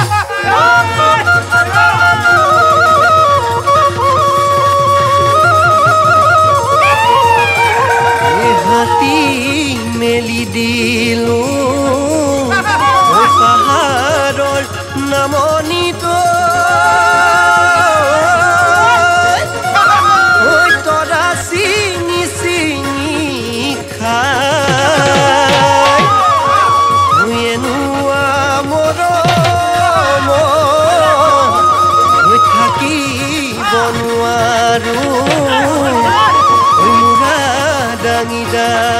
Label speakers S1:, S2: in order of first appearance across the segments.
S1: No!
S2: yeah.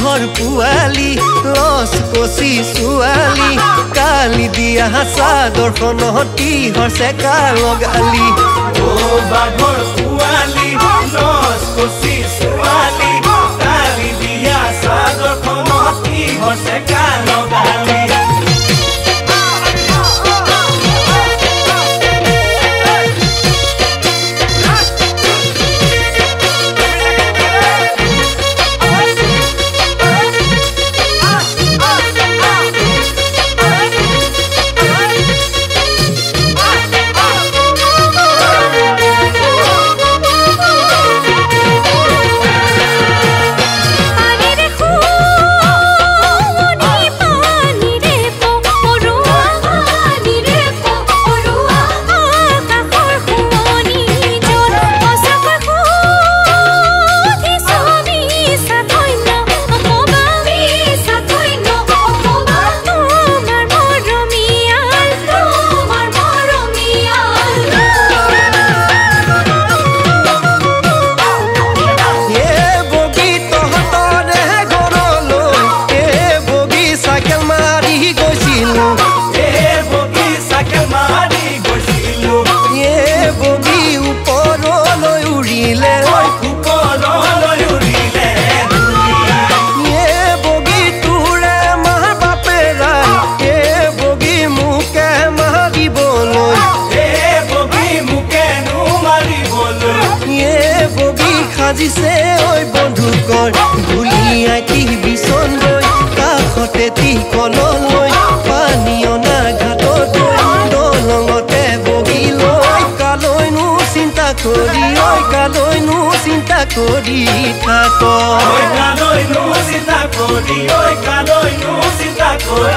S2: ঘৰ পোৱালি ৰচ কচি ছোৱালী কালি দিয়া চাদৰ সনহতি হৈছে লগালি। দিছে ঐ বন্ধু কৰ ধুলিয়াই তিহ বিচন লৈ কাষতে তিহ কললৈ পানী অনা ঘাটত দলঙতে বহি লৈ কালৈ নো চিন্তা কৰি ঐ কালৈ নো চিন্তা কৰি থাক।
S3: চিন্তা কৰি ঐ চিন্তা কৰি